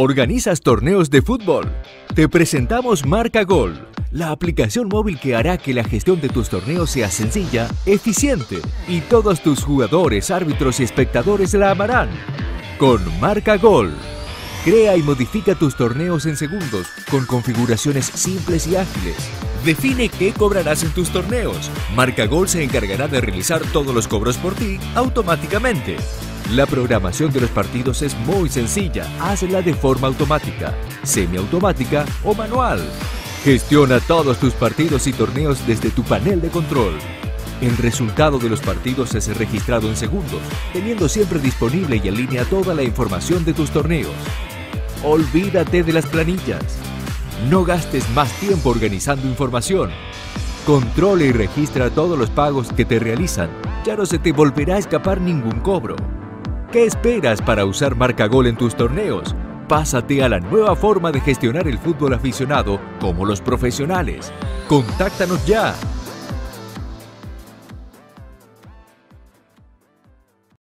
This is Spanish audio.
¿Organizas torneos de fútbol? Te presentamos Marca Gol, la aplicación móvil que hará que la gestión de tus torneos sea sencilla, eficiente y todos tus jugadores, árbitros y espectadores la amarán. Con Marca Gol. Crea y modifica tus torneos en segundos con configuraciones simples y ágiles. Define qué cobrarás en tus torneos. Marca Gol se encargará de realizar todos los cobros por ti automáticamente. La programación de los partidos es muy sencilla. Hazla de forma automática, semiautomática o manual. Gestiona todos tus partidos y torneos desde tu panel de control. El resultado de los partidos es registrado en segundos, teniendo siempre disponible y en línea toda la información de tus torneos. Olvídate de las planillas. No gastes más tiempo organizando información. Controle y registra todos los pagos que te realizan. Ya no se te volverá a escapar ningún cobro. ¿Qué esperas para usar Marcagol en tus torneos? Pásate a la nueva forma de gestionar el fútbol aficionado como los profesionales. Contáctanos ya